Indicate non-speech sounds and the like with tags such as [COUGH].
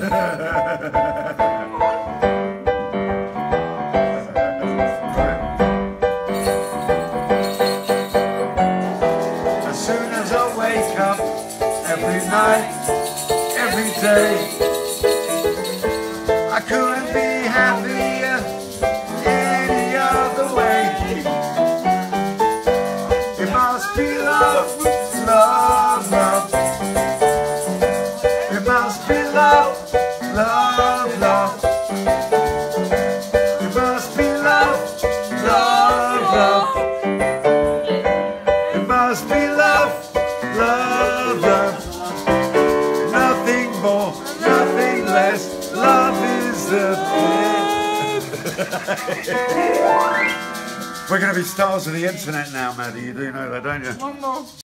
As soon as I wake up, every night, every day, I couldn't be happier any other way. It must be love, must be love, love, love. It must be love, love, love. It must be love, love, love. Nothing more, nothing less. Love is the thing. [LAUGHS] We're going to be stars of the internet now, Maddy. You do know that, don't you? One more.